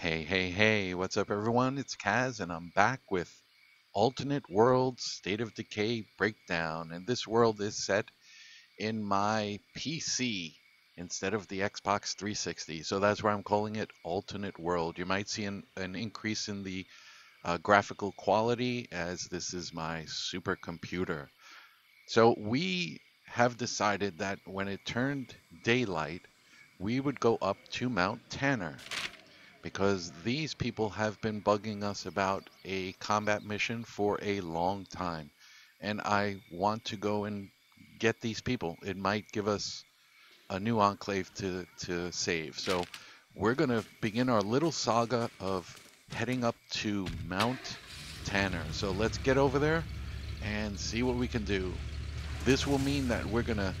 Hey, hey, hey, what's up, everyone? It's Caz, and I'm back with Alternate World State of Decay Breakdown. And this world is set in my PC instead of the Xbox 360. So that's why I'm calling it Alternate World. You might see an, an increase in the uh, graphical quality as this is my supercomputer. So we have decided that when it turned daylight, we would go up to Mount Tanner because these people have been bugging us about a combat mission for a long time. And I want to go and get these people. It might give us a new enclave to, to save. So we're going to begin our little saga of heading up to Mount Tanner. So let's get over there and see what we can do. This will mean that we're going to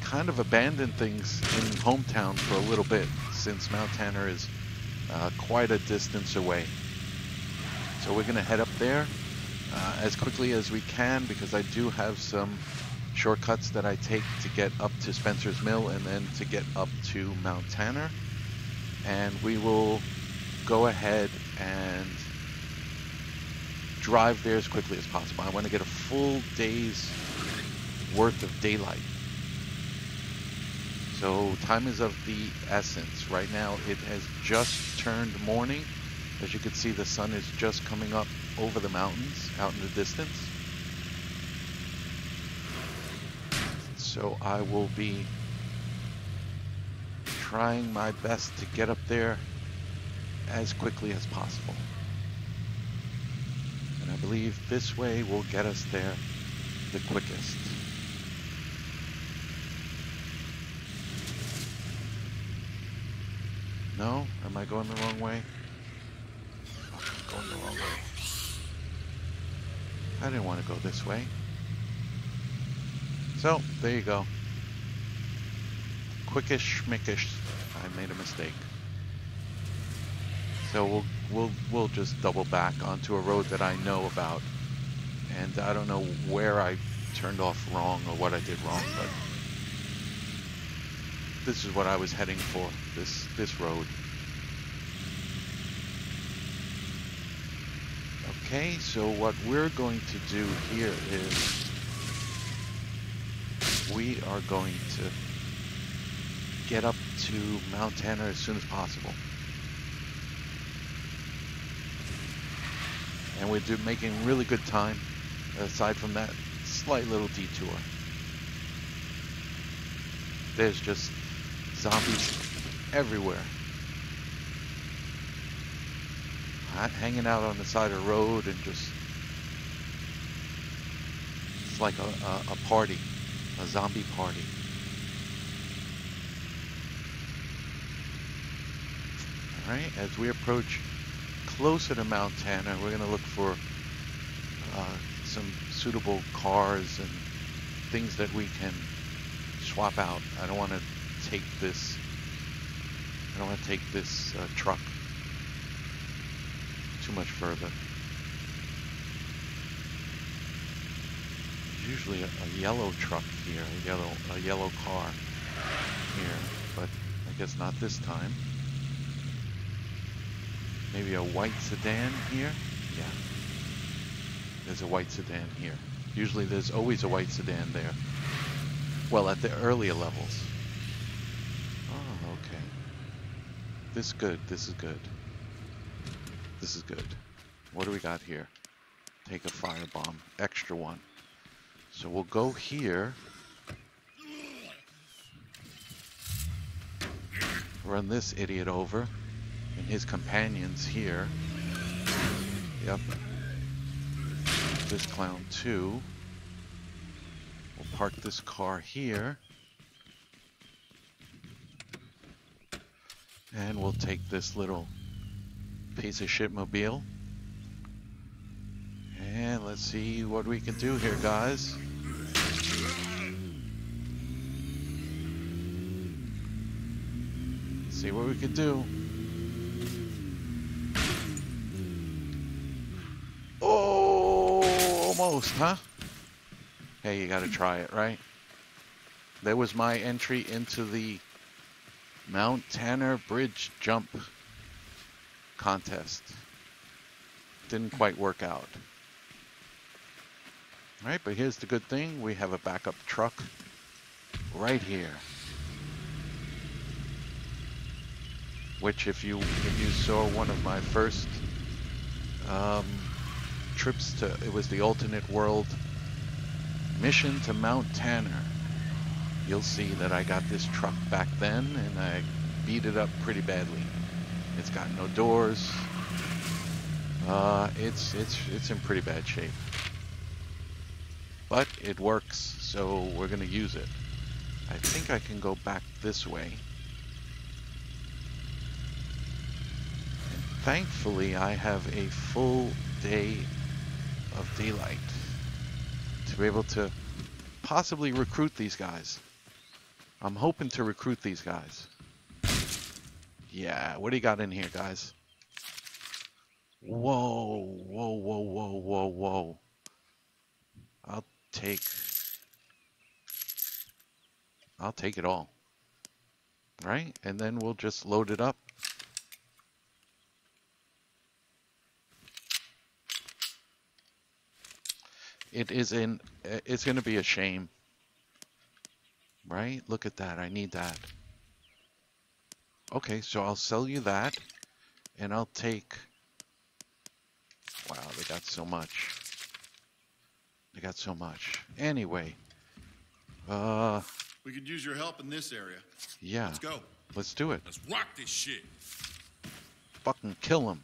kind of abandon things in hometown for a little bit since Mount Tanner is uh, quite a distance away. So we're going to head up there uh, as quickly as we can because I do have some shortcuts that I take to get up to Spencer's Mill and then to get up to Mount Tanner. And we will go ahead and drive there as quickly as possible. I want to get a full day's worth of daylight. So time is of the essence. Right now it has just turned morning. As you can see the sun is just coming up over the mountains out in the distance. So I will be trying my best to get up there as quickly as possible. And I believe this way will get us there the quickest. No? Am I going the wrong way? I'm going the wrong way. I didn't want to go this way. So, there you go. Quickish schmickish. I made a mistake. So we'll we'll we'll just double back onto a road that I know about. And I don't know where I turned off wrong or what I did wrong, but this is what I was heading for, this, this road. Okay, so what we're going to do here is we are going to get up to Mount Tanner as soon as possible. And we're making really good time aside from that slight little detour. There's just Zombies everywhere. Hanging out on the side of the road and just... It's like a, a, a party. A zombie party. Alright, as we approach closer to Mount Tanner, we're going to look for uh, some suitable cars and things that we can swap out. I don't want to take this. I don't want to take this uh, truck too much further. There's usually a, a yellow truck here, a yellow a yellow car here, but I guess not this time. Maybe a white sedan here? Yeah. There's a white sedan here. Usually there's always a white sedan there. Well, at the earlier levels. This is good. This is good. This is good. What do we got here? Take a firebomb. Extra one. So we'll go here. Run this idiot over. And his companions here. Yep. This clown too. We'll park this car here. And we'll take this little piece of shit mobile. And let's see what we can do here, guys. see what we can do. Oh, almost, huh? Hey, you gotta try it, right? That was my entry into the Mount Tanner Bridge jump. contest. Didn't quite work out. All right, but here's the good thing. We have a backup truck right here. Which if you if you saw one of my first um, trips to it was the alternate world mission to Mount Tanner. You'll see that I got this truck back then and I beat it up pretty badly. It's got no doors. Uh, it's it's it's in pretty bad shape. But it works, so we're gonna use it. I think I can go back this way. And thankfully, I have a full day of daylight to be able to possibly recruit these guys. I'm hoping to recruit these guys. Yeah, what do you got in here, guys? Whoa, whoa, whoa, whoa, whoa, whoa. I'll take... I'll take it all. Right? And then we'll just load it up. It is in... It's going to be a shame. Right? Look at that. I need that. Okay, so I'll sell you that. And I'll take... Wow, they got so much. They got so much. Anyway. Uh... We could use your help in this area. Yeah. Let's go. Let's do it. Let's rock this shit. Fucking kill him.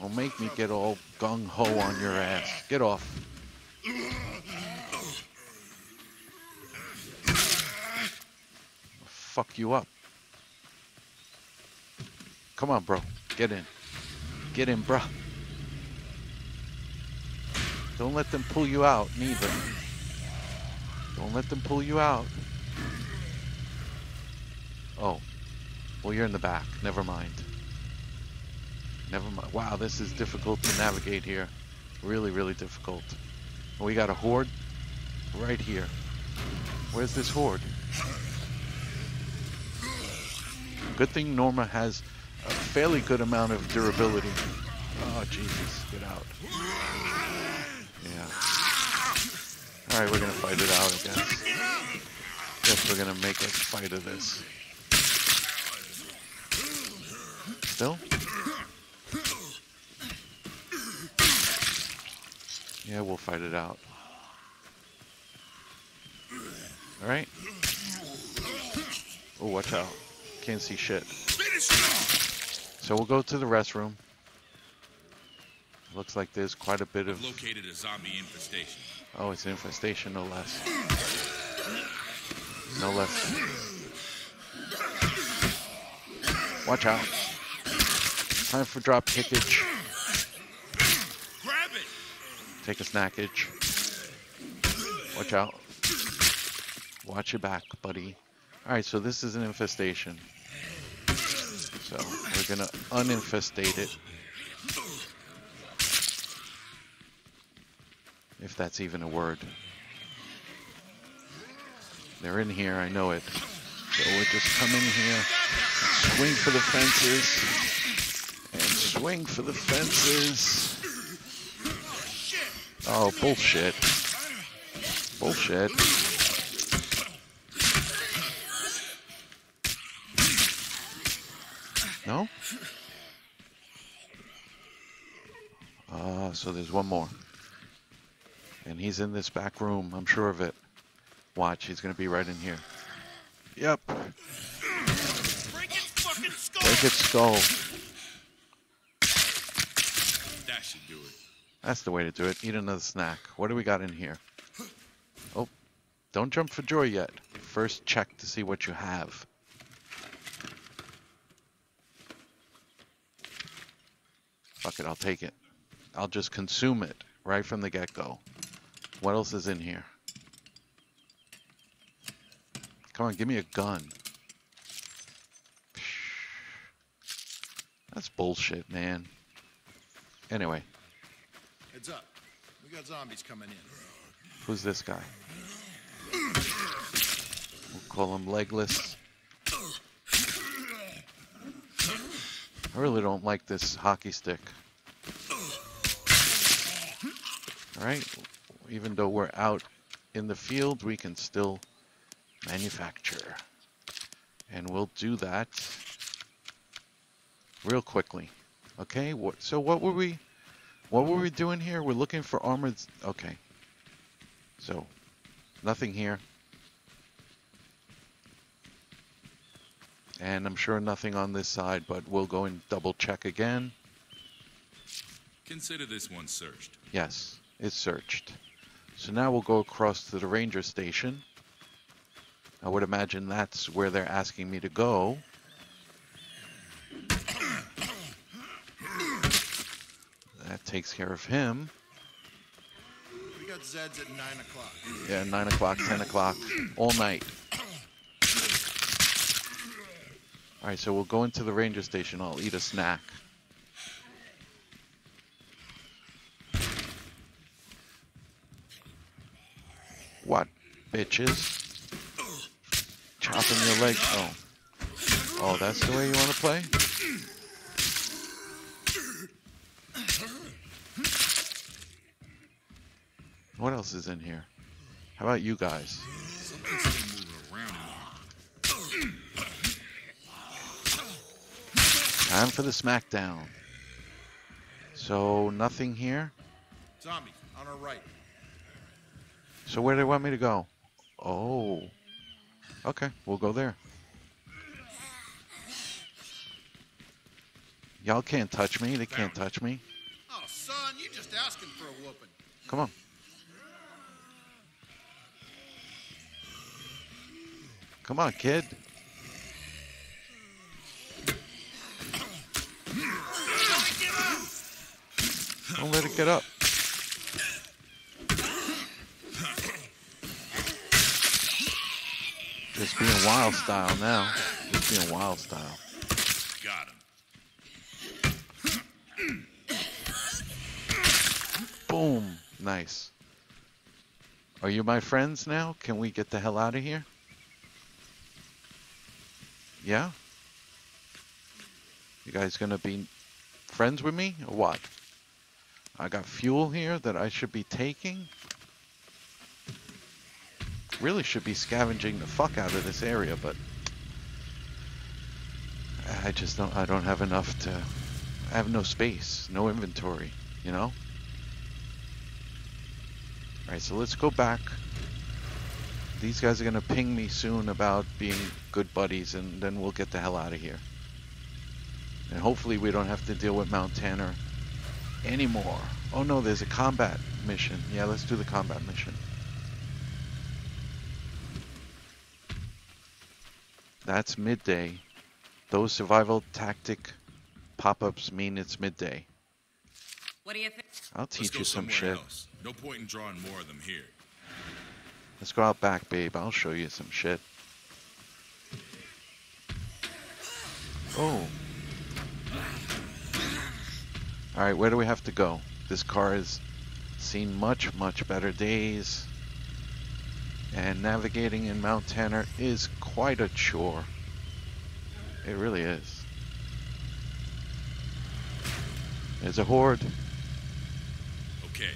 Don't make me get all gung-ho on your ass. Get off. Fuck you up. Come on, bro. Get in. Get in, bro. Don't let them pull you out, neither. Don't let them pull you out. Oh. Well, you're in the back. Never mind. Never mind. Wow, this is difficult to navigate here. Really, really difficult. We got a horde right here. Where's this horde? Good thing Norma has a fairly good amount of durability. Oh, Jesus. Get out. Yeah. Alright, we're gonna fight it out, I guess. Guess we're gonna make a fight of this. Still? Yeah, we'll fight it out. Alright? Oh, watch out. Can't see shit. So we'll go to the restroom. Looks like there's quite a bit of... Located a zombie infestation. Oh, it's an infestation, no less. No less. Watch out. Time for drop kickage. Grab it! Take a snackage. Watch out. Watch your back, buddy. Alright, so this is an infestation. So, we're gonna uninfestate it. If that's even a word. They're in here, I know it. So we'll just come in here, swing for the fences, and swing for the fences. Oh, bullshit. Bullshit. No? Uh, so there's one more. And he's in this back room, I'm sure of it. Watch, he's gonna be right in here. Yep. Break its fucking skull! Break its skull. That should do it. That's the way to do it. Eat another snack. What do we got in here? Oh, don't jump for joy yet. First check to see what you have. Fuck it, I'll take it. I'll just consume it right from the get-go. What else is in here? Come on, give me a gun. That's bullshit, man. Anyway, Heads up. We got zombies coming in. Who's this guy? We'll call him Legless. I really don't like this hockey stick. Alright, even though we're out in the field, we can still manufacture. And we'll do that real quickly. Okay, what, so what were we, what were we doing here? We're looking for armored, okay. So, nothing here. And I'm sure nothing on this side, but we'll go and double check again. Consider this one searched. Yes, it's searched. So now we'll go across to the ranger station. I would imagine that's where they're asking me to go. That takes care of him. We got Zeds at 9 o'clock. Yeah, 9 o'clock, 10 o'clock, all night. Alright, so we'll go into the ranger station. I'll eat a snack. What, bitches? Chopping your leg. Oh. Oh, that's the way you want to play? What else is in here? How about you guys? Time for the smackdown. So, nothing here. Zombies on our right. So, where do they want me to go? Oh. Okay, we'll go there. Y'all can't touch me. They can't touch me. Oh, son, you just asking for a whooping. Come on. Come on, kid. Don't let it get up. Just being wild style now. Just being wild style. Got him. Boom. Nice. Are you my friends now? Can we get the hell out of here? Yeah? You guys gonna be friends with me or what? I got fuel here that I should be taking. Really should be scavenging the fuck out of this area, but I just don't I don't have enough to I have no space, no inventory, you know? Alright, so let's go back. These guys are gonna ping me soon about being good buddies and then we'll get the hell out of here. And hopefully we don't have to deal with Mount Tanner anymore. Oh no, there's a combat mission. Yeah, let's do the combat mission. That's midday. Those survival tactic pop-ups mean it's midday. What do you think? I'll teach you some shit. else. No point in drawing more of them here. Let's go out back, babe. I'll show you some shit. Oh. Alright, where do we have to go? This car has seen much, much better days. And navigating in Mount Tanner is quite a chore. It really is. There's a horde. Okay.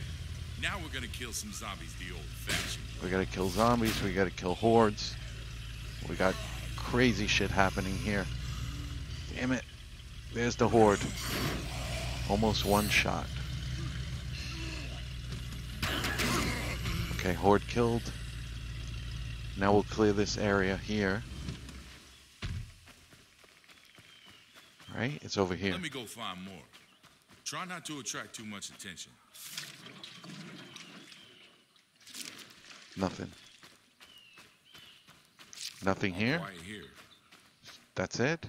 Now we're gonna kill some zombies the old-fashioned. We gotta kill zombies, we gotta kill hordes. We got crazy shit happening here. Damn it. There's the horde. Almost one shot. Okay, horde killed. Now we'll clear this area here. Right? It's over here. Let me go find more. Try not to attract too much attention. Nothing. Nothing here? Quiet here. That's it?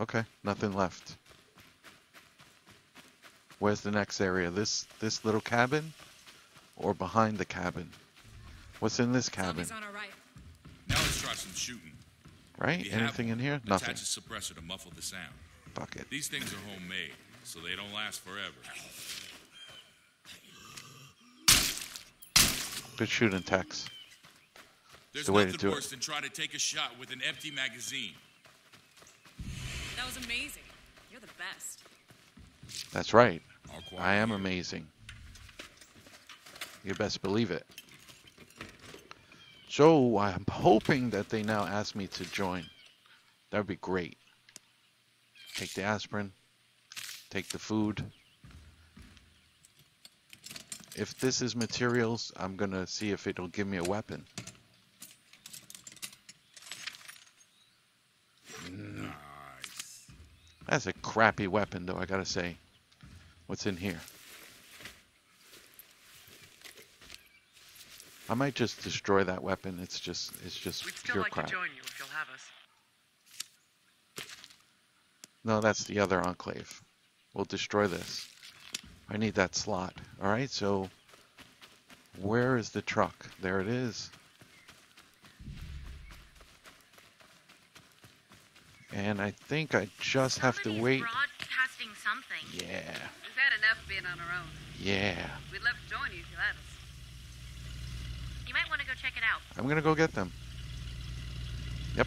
Okay, nothing left. Where's the next area? This this little cabin? Or behind the cabin? What's in this cabin? Zombies on our right. Now let's try some shooting. Right? Anything in here? Nothing. Attach a suppressor to muffle the sound. Fuck it. These things are homemade, so they don't last forever. Good shooting, Tex. There's the way to nothing do it. worse than trying to take a shot with an empty magazine. That was amazing. You're the best. That's right. I am amazing. You best believe it. So I'm hoping that they now ask me to join. That would be great. Take the aspirin. Take the food. If this is materials, I'm gonna see if it'll give me a weapon. Nice. That's a crappy weapon, though, I gotta say. What's in here? I might just destroy that weapon. It's just, it's just We'd still pure like crap. to join you if you'll have us. No, that's the other enclave. We'll destroy this. I need that slot. All right, so where is the truck? There it is. And I think I just have to wait. broadcasting something. Yeah, We've had enough being on our own. yeah. We'd love to join you if you let us. You might want to go check it out. I'm gonna go get them. Yep.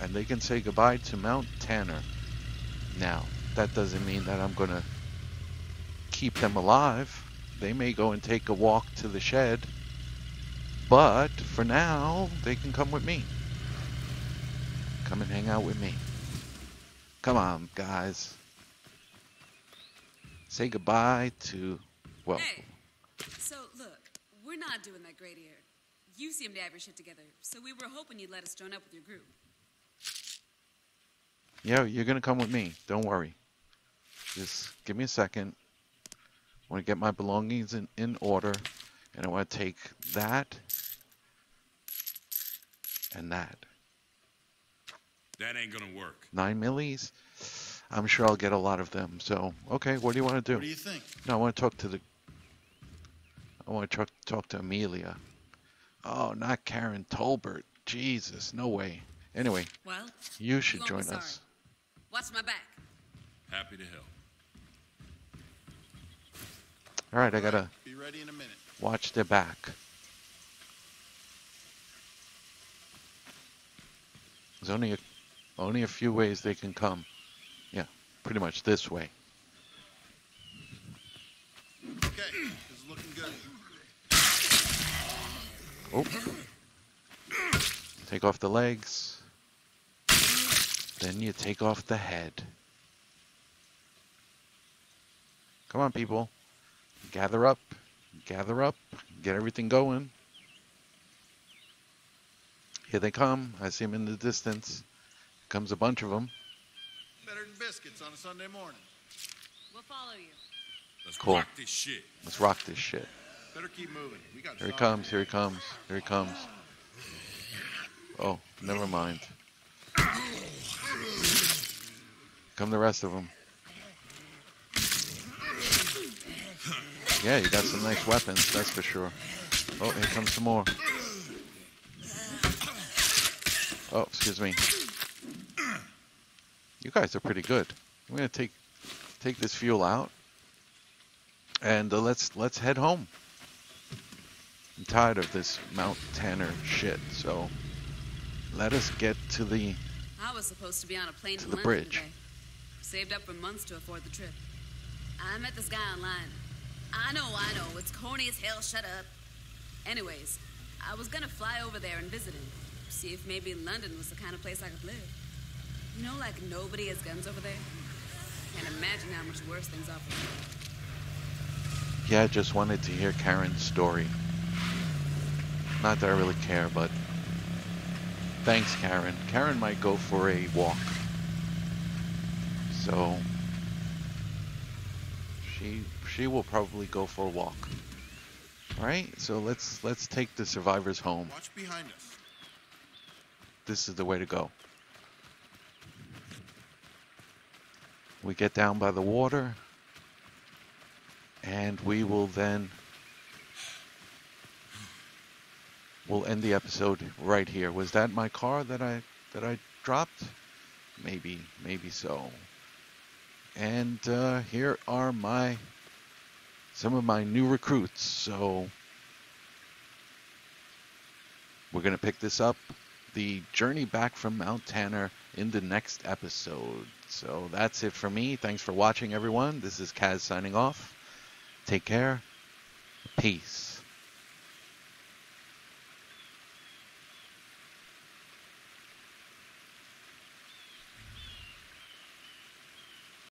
And they can say goodbye to Mount Tanner. Now, that doesn't mean that I'm gonna keep them alive. They may go and take a walk to the shed. But for now, they can come with me. Come and hang out with me. Come on, guys. Say goodbye to, well, Hey, so we're not doing that great here. You seem to have your shit together, so we were hoping you'd let us join up with your group. Yeah, you're gonna come with me. Don't worry. Just give me a second. I want to get my belongings in, in order, and I want to take that and that. That ain't gonna work. Nine millis. I'm sure I'll get a lot of them. So, okay, what do you want to do? What do you think? No, I want to talk to the. I want to talk, talk to Amelia. Oh, not Karen Tolbert. Jesus, no way. Anyway, Well, you should won't join us. watch my back. Happy to help. All right, I gotta Be ready in a minute. watch their back. There's only a, only a few ways they can come. Yeah, pretty much this way. Okay, this is looking good. Oh. Take off the legs. Then you take off the head. Come on, people. Gather up. Gather up. Get everything going. Here they come. I see them in the distance. Comes a bunch of them. Better than biscuits on a Sunday morning. We'll follow you. Let's Cool. rock this shit. Let's rock this shit. Better keep moving. We got Here he comes. Here he comes. Here he comes. Oh, never mind. Come the rest of them. Yeah, you got some nice weapons, that's for sure. Oh, here comes some more. Oh, excuse me. You guys are pretty good. I'm gonna take take this fuel out, and uh, let's let's head home. I'm tired of this Mount Tanner shit, so let us get to the. I was supposed to be on a plane To the London bridge. today. Saved up for months to afford the trip. I met this guy online. I know, I know, it's corny as hell, shut up. Anyways, I was gonna fly over there and visit him. See if maybe London was the kind of place I could live. You know, like nobody has guns over there? Can't imagine how much worse things are for me. Yeah, I just wanted to hear Karen's story. Not that I really care, but thanks, Karen. Karen might go for a walk. So she she will probably go for a walk. All right, so let's let's take the survivors home. Watch behind us. This is the way to go. We get down by the water, and we will then we'll end the episode right here. Was that my car that I that I dropped? Maybe, maybe so. And uh, here are my some of my new recruits. So we're gonna pick this up the journey back from Mount Tanner in the next episode. So that's it for me. Thanks for watching, everyone. This is Caz signing off. Take care. Peace.